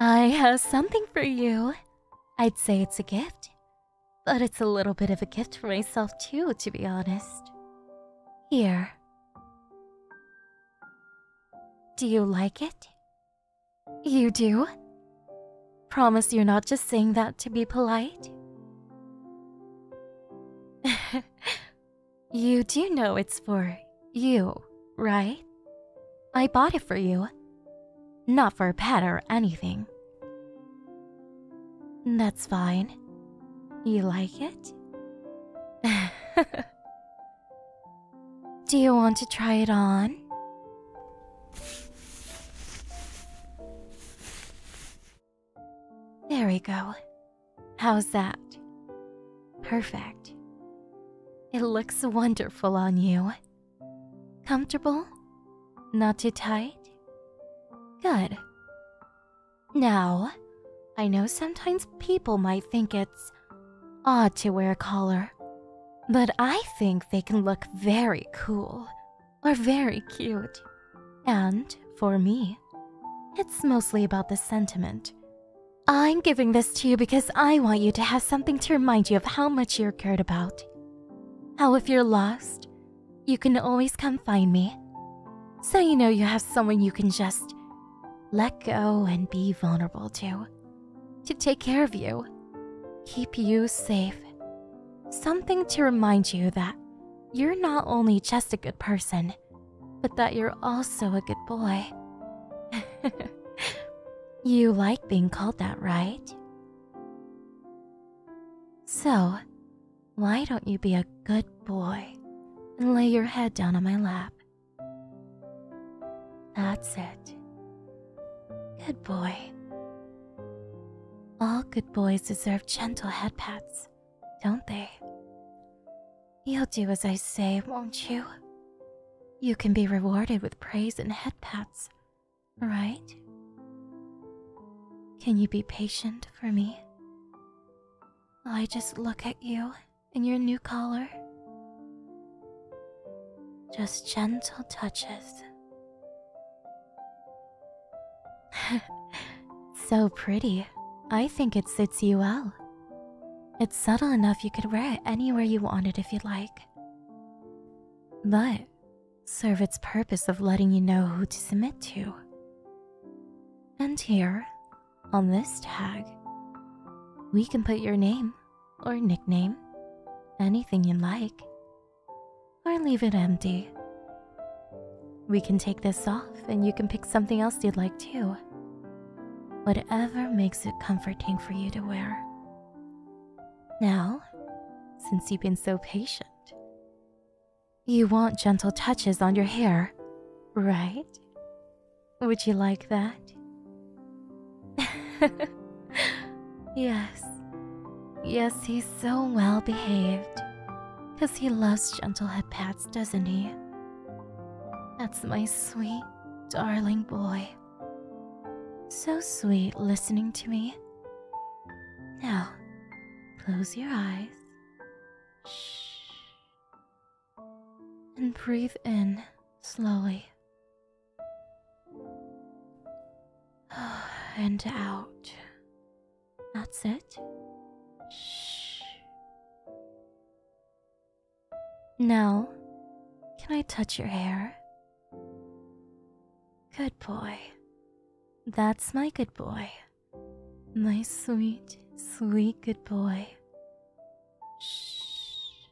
I have something for you. I'd say it's a gift, but it's a little bit of a gift for myself too, to be honest. Here. Do you like it? You do? Promise you're not just saying that to be polite? you do know it's for you, right? I bought it for you. Not for a pet or anything. That's fine. You like it? Do you want to try it on? There we go. How's that? Perfect. It looks wonderful on you. Comfortable? Not too tight? Good. Now, I know sometimes people might think it's odd to wear a collar, but I think they can look very cool or very cute. And for me, it's mostly about the sentiment. I'm giving this to you because I want you to have something to remind you of how much you're cared about. How if you're lost, you can always come find me. So you know you have someone you can just let go and be vulnerable to. To take care of you, keep you safe. Something to remind you that you're not only just a good person, but that you're also a good boy. you like being called that, right? So, why don't you be a good boy and lay your head down on my lap? That's it. Good boy. All good boys deserve gentle head pats, don't they? You'll do as I say, won't you? You can be rewarded with praise and head pats, right? Can you be patient for me? I just look at you in your new collar? Just gentle touches so pretty. I think it suits you well. It's subtle enough you could wear it anywhere you wanted if you'd like. But serve its purpose of letting you know who to submit to. And here, on this tag, we can put your name or nickname, anything you like, or leave it empty. We can take this off and you can pick something else you'd like too. Whatever makes it comforting for you to wear. Now, since you've been so patient, you want gentle touches on your hair, right? Would you like that? yes. Yes, he's so well behaved. Because he loves gentle head pats, doesn't he? That's my sweet, darling boy. So sweet listening to me. Now, close your eyes. Shh. And breathe in slowly. And out. That's it. Shh. Now, can I touch your hair? Good boy. That's my good boy. My sweet, sweet good boy. Shh.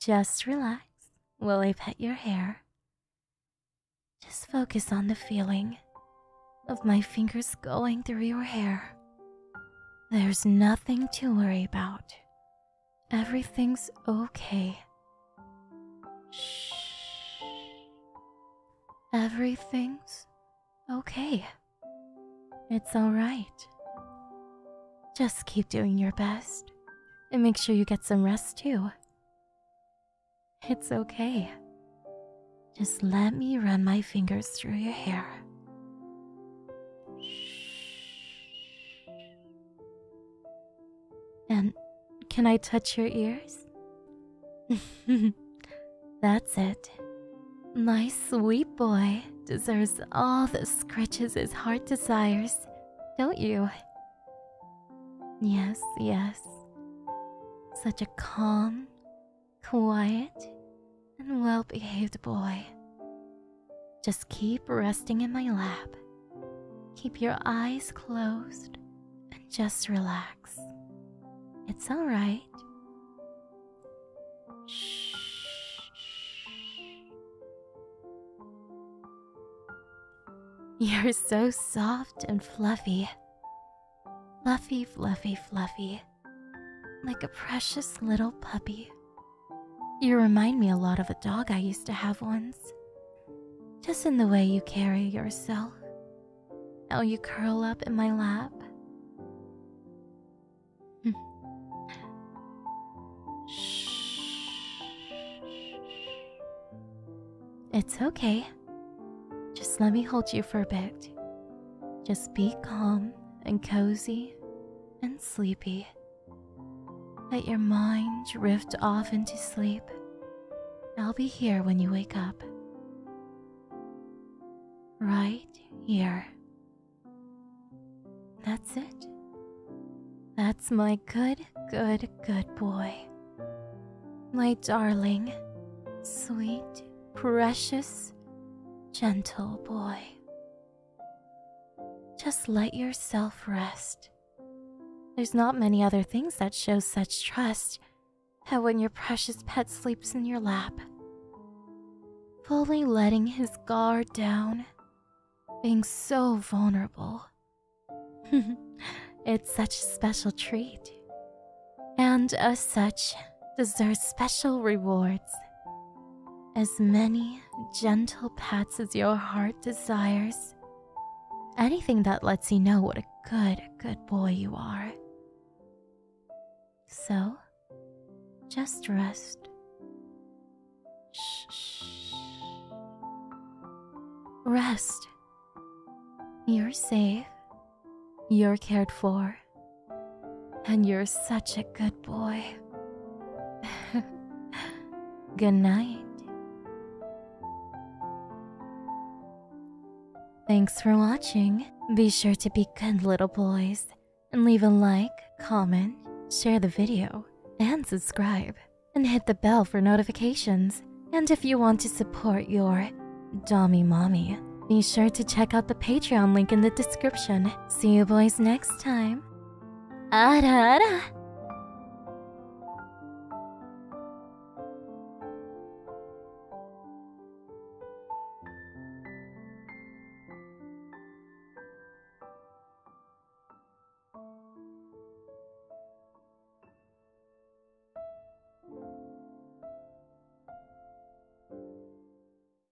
Just relax while I pet your hair. Just focus on the feeling of my fingers going through your hair. There's nothing to worry about. Everything's okay. Shh. Everything's okay. It's alright. Just keep doing your best and make sure you get some rest too. It's okay. Just let me run my fingers through your hair. Can I touch your ears? That's it. My sweet boy deserves all the scratches his heart desires, don't you? Yes, yes. Such a calm, quiet, and well behaved boy. Just keep resting in my lap. Keep your eyes closed and just relax. It's alright. Shh. You're so soft and fluffy. Fluffy, fluffy, fluffy. Like a precious little puppy. You remind me a lot of a dog I used to have once. Just in the way you carry yourself. How you curl up in my lap. It's okay. Just let me hold you for a bit. Just be calm and cozy and sleepy. Let your mind drift off into sleep. I'll be here when you wake up. Right here. That's it. That's my good, good, good boy. My darling, sweet, precious, gentle boy. Just let yourself rest. There's not many other things that show such trust how when your precious pet sleeps in your lap, fully letting his guard down, being so vulnerable. it's such a special treat, and as such, deserves special rewards. As many gentle pats as your heart desires. Anything that lets you know what a good, good boy you are. So, just rest. Shh. Rest. You're safe. You're cared for. And you're such a good boy. good night. Thanks for watching. Be sure to be good little boys and leave a like, comment, share the video, and subscribe. And hit the bell for notifications. And if you want to support your Dommy Mommy, be sure to check out the Patreon link in the description. See you boys next time. Ara!